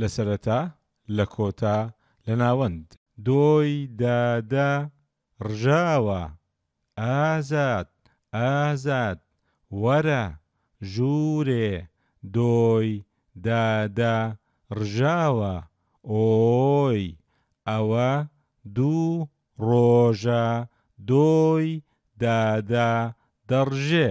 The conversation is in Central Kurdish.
لە سەرەتا، لە کۆتا، لە ناوەند. دۆی دا دە رژاوە، ئازاد، ئازاد، وەرە، ژوورێ، دۆی دا دە رژاوە، ئۆۆی، ئەوە دوو رۆژە دۆی دا دە دەڕژێ.